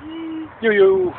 Yo yo.